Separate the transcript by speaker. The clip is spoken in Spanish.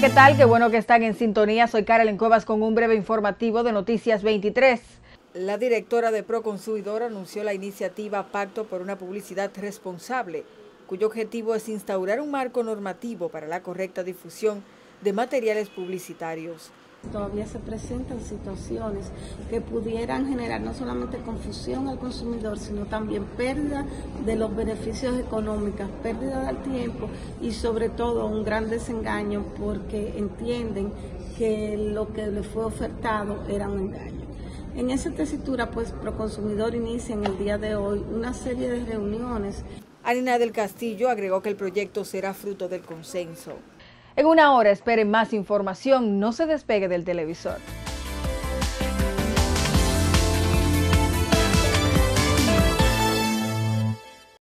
Speaker 1: ¿qué tal? Qué bueno que están en sintonía. Soy Karen Cuevas con un breve informativo de Noticias 23. La directora de Proconsumidor anunció la iniciativa Pacto por una Publicidad Responsable, cuyo objetivo es instaurar un marco normativo para la correcta difusión de materiales publicitarios.
Speaker 2: Todavía se presentan situaciones que pudieran generar no solamente confusión al consumidor, sino también pérdida de los beneficios económicos, pérdida del tiempo y sobre todo un gran desengaño porque entienden que lo que les fue ofertado era un engaño. En esa tesitura, pues Proconsumidor inicia en el día de hoy una serie de reuniones.
Speaker 1: Anina del Castillo agregó que el proyecto será fruto del consenso. En una hora esperen más información, no se despegue del televisor.